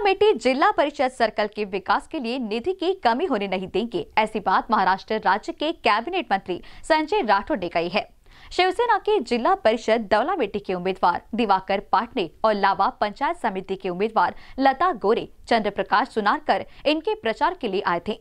दौलामेटी जिला परिषद सर्कल के विकास के लिए निधि की कमी होने नहीं देंगे। ऐसी बात महाराष्ट्र राज्य के कैबिनेट मंत्री संजय राठौड़ ने कही है। शिवसेना के जिला परिषद दौलामेटी के उम्मीदवार दिवाकर पाटने और लावा पंचायत समिति के उम्मीदवार लता गोरे, चंद्रप्रकाश सुनारकर इनके प्रचार के लिए आए थे।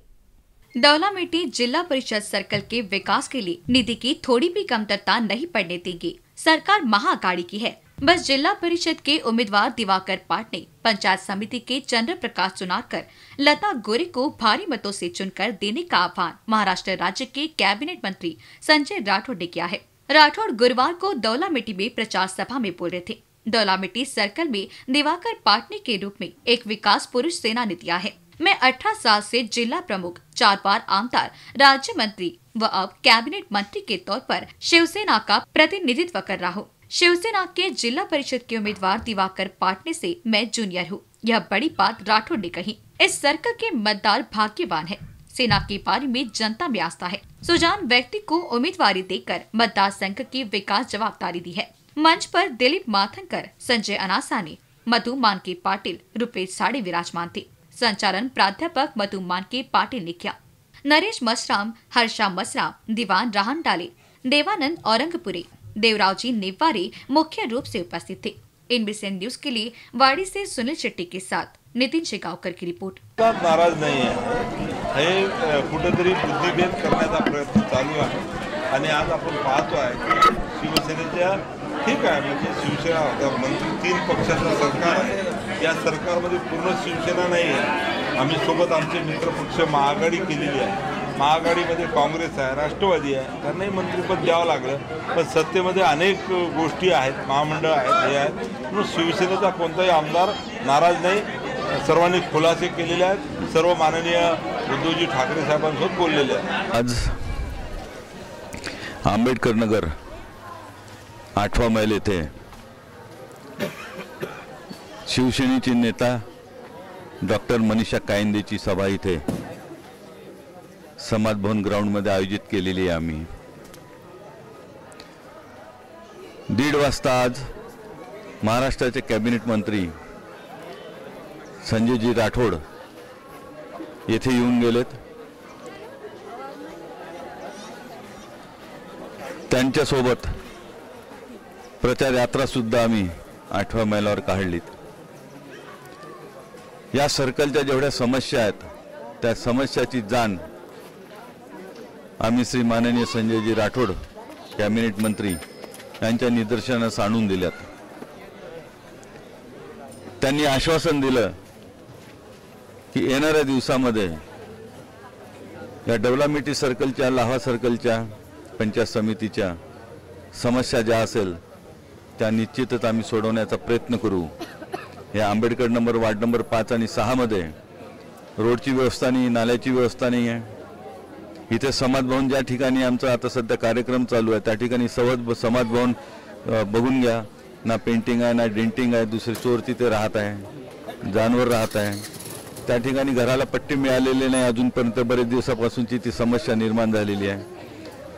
दौलामेटी जिला परिषद सर्कल के विकास के लिए निधि की थोड़ी भी कमतरता नहीं पड़ने देंगी। सरकार महाअकाड़ी की है। बस जिला परिषद के उम्मीदवार दिवाकर पाटने, पंचायत समिति के चंद्र प्रकाश सुनारकर लता गोरे को भारी मतों से चुनकर देने का आह्वान महाराष्ट्र राज्य के कैबिनेट मंत्री संजय राठौड़ ने किया है। राठौड़ गुरुवार को दौलामिट्टी में प्रचार सभा में बोल रहे थे। दौलामिट्टी सर्कल में दिवाकर पाटने के रूप में एक विकास पुरुष सेना ने दिया है। मैं 18 साल से जिला प्रमुख, चार बार आमदार, राज्य मंत्री व अब कैबिनेट मंत्री के तौर पर शिवसेना का प्रतिनिधित्व कर रहा हूँ। शिवसेना के जिला परिषद के उम्मीदवार दिवाकर पाटने से मैं जूनियर हूँ। यह बड़ी बात राठौड़ ने कही। इस सर्कल के मतदार भाग्यवान है। सेना के पारी में जनता में आस्था है। सुजान व्यक्ति को उम्मीदवारी देकर मतदार संघ की विकास जवाबदारी दी है। मंच पर दिलीप माथनकर, संजय अनासा ने मधु मानके पाटिल, रुपेश साड़े विराजमान थे। संचालन प्राध्यापक मधु मानके पाटिल ने किया। नरेश मसराम, हर्षा मसराम, दीवान राहन डाले देवानंद औरंगपुरी। देवरावजी नेवारी मुख्य रूप से उपस्थित थे। एनबीसी न्यूज के लिए वाड़ी से सुनील शेट्टी के साथ नितीन शेगावकर की रिपोर्ट। नाराज नाही आहे हे कुठेतरी बुद्धिभेद करण्याचा प्रयत्न चालू आहे. आणि आज आपण पाहतो आहे की शिवसेनेच्या ठीक आहे म्हणजे शिवसेना आता मंत्री तीन पक्षाचं सरकार आहे. या सरकारमध्ये पूर्ण शिवसेना नाही आहे. आम्ही सोबत आमचे मित्रपक्ष महाआघाडी केलेली आहे. महाआघाडीमध्ये काँग्रेस आहे राष्ट्रवादी आहे. त्यांनाही मंत्रिपद द्यावं लागलं. पण सत्तेमध्ये अनेक गोष्टी आहेत महामंडळ आहेत हे आहेत. म्हणून शिवसेनेचा कोणताही आमदार नाराज नाही. सर्वांनी खुलासे केलेले आहेत. सर्व माननीय उद्धवजी ठाकरे साहेबांसोबत बोललेले आहेत. आज आंबेडकर नगर आठवा मैल येथे शिवसेनेचे नेता डॉक्टर मनीषा कायंदेची सभा इथे समाज भवन ग्राउंडमध्ये आयोजित केलेली आहे आम्ही. दीड वाजता आज महाराष्ट्राचे कॅबिनेट मंत्री संजयजी राठोड येथे येऊन गेलेत. त्यांच्यासोबत प्रचार यात्रा सुद्धा आम्ही आठव्या मैलावर काढलीत. या सर्कलच्या जेवढ्या समस्या आहेत त्या समस्याची जाण आम्ही श्री माननीय संजयजी राठोड कॅबिनेट मंत्री यांच्या निदर्शनास आणून दिल्यात. त्यांनी आश्वासन दिलं की येणाऱ्या दिवसामध्ये या डवलामिटी सर्कलच्या लाहा सर्कलच्या पंचायत समितीच्या समस्या ज्या असेल त्या निश्चितच आम्ही सोडवण्याचा प्रयत्न करू. या आंबेडकर नंबर वार्ड नंबर पाच आणि सहामध्ये रोडची व्यवस्था नाही नाल्याची व्यवस्था नाही आहे. इथे समाज भवन ज्या ठिकाणी आमचा आता सध्या कार्यक्रम चालू आहे त्या ठिकाणी सहज समाज भवन बघून घ्या. ना पेंटिंग आहे ना डेंटिंग आहे दुसरे चोर तिथे राहत आहे जानवर राहत आहे. त्या ठिकाणी घराला पट्टी मिळालेली नाही अजूनपर्यंत बरेच दिवसापासूनची ती समस्या निर्माण झालेली आहे.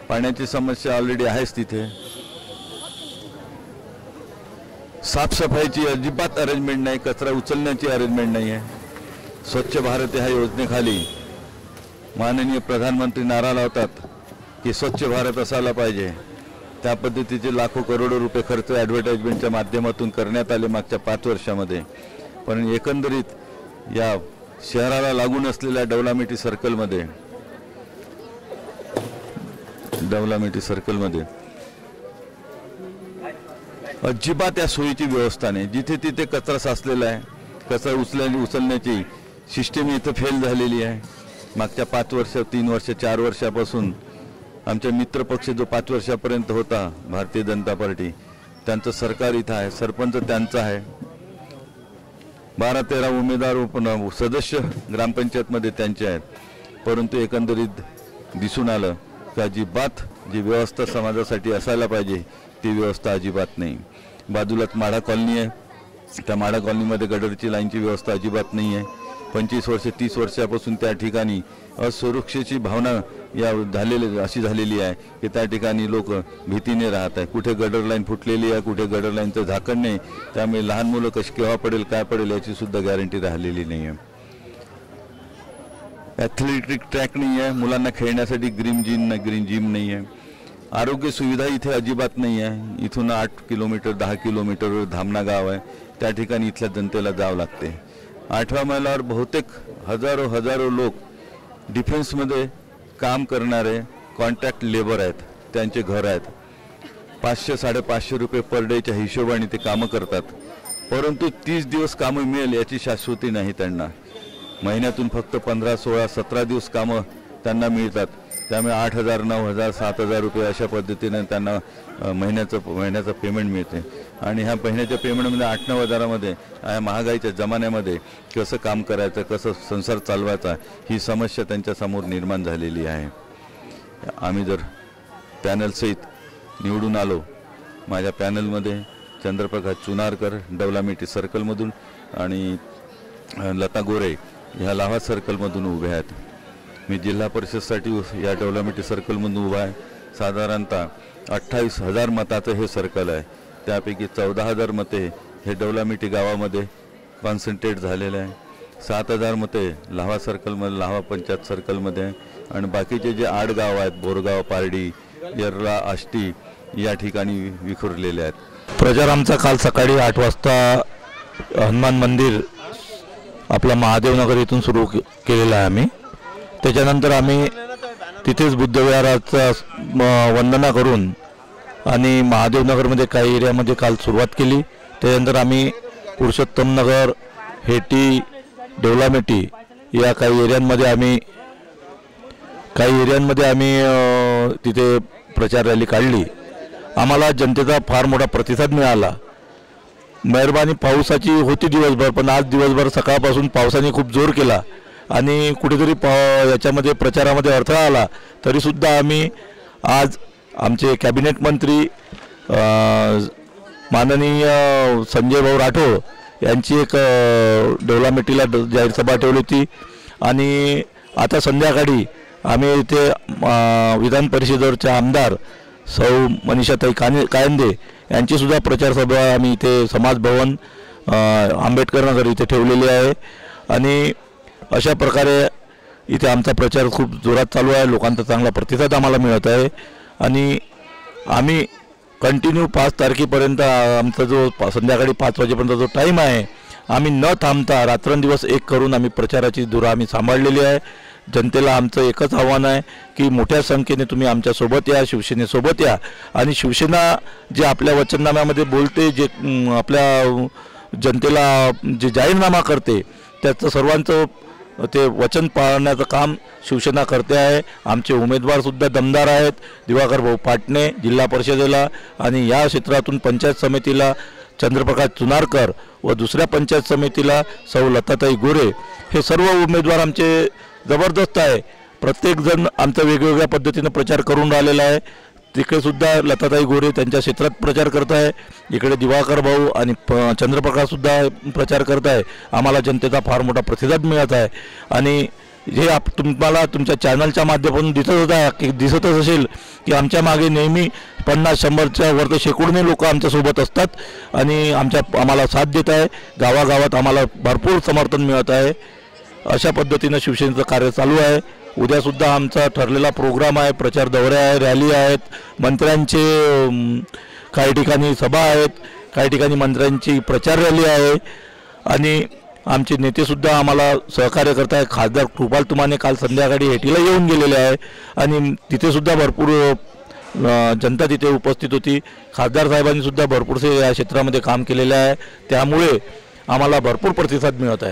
पाण्याची समस्या ऑलरेडी आहेच तिथे. साफसफाईची अजिबात अरेंजमेंट नाही कचरा उचलण्याची अरेंजमेंट नाही आहे स्वच्छ भारत ह्या योजनेखाली माननीय प्रधानमंत्री नारा लावतात की स्वच्छ भारत असायला पाहिजे. त्या पद्धतीचे लाखो करोडो रुपये खर्च ॲडव्हर्टाईजमेंटच्या माध्यमातून करण्यात आले मागच्या पाच वर्षामध्ये. पण एकंदरीत या शहराला लागून असलेल्या डवलामिटी सर्कलमध्ये डवलामिटी सर्कलमध्ये अजिबात या सोयीची व्यवस्था नाही. जिथे तिथे कचरा साचलेला आहे कचरा उचल्या उचलण्याची सिस्टीम इथं फेल झालेली आहे. मागच्या पाच वर्ष तीन वर्ष चार वर्षापासून आमच्या मित्रपक्ष जो पाच वर्षापर्यंत होता भारतीय जनता पार्टी त्यांचं सरकार इथं आहे सरपंच त्यांचं आहे. बारा तेरा उमेदवार उप- सदस्य ग्रामपंचायतमध्ये त्यांचे आहेत. परंतु एकंदरीत दिसून आलं की अजिबात जी व्यवस्था समाजासाठी असायला पाहिजे ती व्यवस्था अजिबात नाही. बाजूलाच माढा कॉलनी आहे. त्या माढा कॉलनीमध्ये गडरची लाईनची व्यवस्था अजिबात नाही आहे. पंचवीस वर्ष तीस वर्षापासून त्या ठिकाणी असुरक्षेची भावना या झालेली अशी झालेली आहे की त्या ठिकाणी लोक भीतीने राहत आहे. कुठे गडर लाईन फुटलेली आहे कुठे गडर लाईनचं झाकण नाही त्यामुळे लहान मुलं कशी केव्हा पडेल काय पडेल याची सुद्धा गॅरंटी राहिलेली नाही आहे. ॲथलेटिक ट्रॅक नाही आहे मुलांना खेळण्यासाठी ग्रीन जिम नाही ग्रीन जिम नाही आहे. आरोग्य सुविधा इथे अजिबात नाही आहे. इथून आठ किलोमीटर दहा किलोमीटरवर धामणा गाव आहे. त्या ठिकाणी इथल्या जनतेला जावं लागते. आठव्या मैलावर बहुतेक हजारो हजारो लोक डिफेन्समध्ये काम करणारे कॉन्ट्रॅक्ट लेबर आहेत. त्यांचे घर आहेत. पाचशे साडेपाचशे रुपये पर डेच्या हिशोबाने ते कामं करतात. परंतु तीस दिवस कामं मिळेल याची शाश्वती नाही त्यांना. महिन्यातून फक्त पंधरा सोळा सतरा दिवस कामं त्यांना मिळतात. त्यामुळे आठ हजार नऊ हजार सात हजार रुपये अशा पद्धतीने त्यांना महिन्याचं महिन्याचं पेमेंट मिळते. आणि ह्या महिन्याच्या पेमेंटमध्ये आठ नऊ हजारामध्ये या महागाईच्या जमान्यामध्ये कसं काम करायचं कसं संसार चालवायचा ही समस्या त्यांच्यासमोर निर्माण झालेली आहे. आम्ही जर पॅनलसहित निवडून आलो माझ्या पॅनलमध्ये चंद्रप्रकाश चुनारकर डवलामिटी सर्कलमधून आणि लता गोरे ह्या लावा सर्कलमधून उभे आहेत. मी जिल्हा परिषदसाठी या डवलामिटी सर्कलमधून उभा आहे. साधारणतः अठ्ठावीस हजार मताचं हे सर्कल आहे. त्यापैकी चौदा हजार मते हे डवलामिटी गावामध्ये कॉन्सन्ट्रेट झालेले आहे. सात हजार मते लाव्हा सर्कलमध्ये लाव्हा पंचायत सर्कलमध्ये आहे. आणि बाकीचे जे आठ गाव आहेत बोरगाव पारडी येरला आष्टी या ठिकाणी विखुरलेले आहेत. प्रचार आमचा काल सकाळी आठ वाजता हनुमान मंदिर आपला महादेवनगर इथून सुरू केलेला आहे आम्ही. त्याच्यानंतर आम्ही तिथेच बुद्धविहाराचा वंदना करून आणि महादेवनगरमध्ये काही एरियामध्ये काल सुरुवात केली. त्याच्यानंतर आम्ही पुरुषोत्तमनगर हेटी डेवलामेटी या काही एरियांमध्ये आम्ही काही एरियांमध्ये आम्ही तिथे प्रचार रॅली काढली. आम्हाला जनतेचा फार मोठा प्रतिसाद मिळाला. मेहरबानी पावसाची होती दिवसभर पण आज दिवसभर सकाळपासून पावसाने खूप जोर केला. आणि कुठेतरी पा याच्यामध्ये प्रचारामध्ये अडथळा आला. तरीसुद्धा आम्ही आज आमचे कॅबिनेट मंत्री माननीय संजय भाऊ राठोड यांची एक डोलामेटीला जाहीर सभा ठेवली होती. आणि आता संध्याकाळी आम्ही इथे विधान परिषदेवरचे आमदार सौ मनीषाताई काने कायंदे यांचीसुद्धा प्रचारसभा आम्ही इथे समाज भवन आंबेडकर नगर इथे ठेवलेली आहे. आणि अशा प्रकारे इथे आमचा प्रचार खूप जोरात चालू आहे. लोकांचा चांगला प्रतिसाद आम्हाला मिळत आहे. आणि आम्ही कंटिन्यू पाच तारखेपर्यंत आमचा जो संध्याकाळी पाच वाजेपर्यंत जो टाईम आहे आम्ही न थांबता रात्रंदिवस एक करून आम्ही प्रचाराची धुरा आम्ही सांभाळलेली आहे. जनतेला आमचं एकच आव्हान आहे की मोठ्या संख्येने तुम्ही आमच्यासोबत या शिवसेनेसोबत या. आणि शिवसेना जे आपल्या वचननाम्यामध्ये बोलते जे आपल्या जनतेला जे जाहीरनामा करते त्याचं सर्वांचं ते वचन पाळण्याचं काम शिवसेना करते आहे. आमचे उमेदवारसुद्धा दमदार आहेत. दिवाकर भाऊ पाटणे जिल्हा परिषदेला आणि या क्षेत्रातून पंचायत समितीला चंद्रप्रकाश चुनारकर व दुसऱ्या पंचायत समितीला सौ लताताई गोरे हे सर्व उमेदवार आमचे जबरदस्त आहे. प्रत्येकजण आमचा वेगवेगळ्या पद्धतीनं प्रचार करून राहिलेला आहे. तिकडे सुद्धा लताताई गोरे त्यांच्या क्षेत्रात प्रचार करत आहे. इकडे दिवाकर भाऊ आणि प चंद्रप्रकाश सुद्धा प्रचार करत आहे. आम्हाला जनतेचा फार मोठा प्रतिसाद मिळत आहे. आणि हे आप तुम्हाला तुमच्या चॅनलच्या माध्यमातून दिसत होता की दिसतच असेल की आमच्या मागे नेहमी पन्नास शंभरच्या वर शेकडोने लोक आमच्यासोबत असतात. आणि आमच्या आम्हाला साथ देत आहे. गावागावात आम्हाला भरपूर समर्थन मिळत आहे. अशा पद्धतीनं शिवसेनेचं कार्य चालू आहे. उद्यासुद्धा आमचा ठरलेला प्रोग्राम आहे प्रचार दौऱ्या आहे रॅली आहेत मंत्र्यांचे काही ठिकाणी सभा आहेत काही ठिकाणी मंत्र्यांची प्रचार रॅली आहे. आणि आमचे नेतेसुद्धा आम्हाला सहकार्य करत आहे खासदार कृपाल तुमाने काल संध्याकाळी हेटीला येऊन गेलेले आहे. आणि तिथेसुद्धा भरपूर जनता तिथे उपस्थित होती. खासदार साहेबांनीसुद्धा भरपूरसे या क्षेत्रामध्ये काम केलेलं आहे. त्यामुळे आम्हाला भरपूर प्रतिसाद मिळत आहे.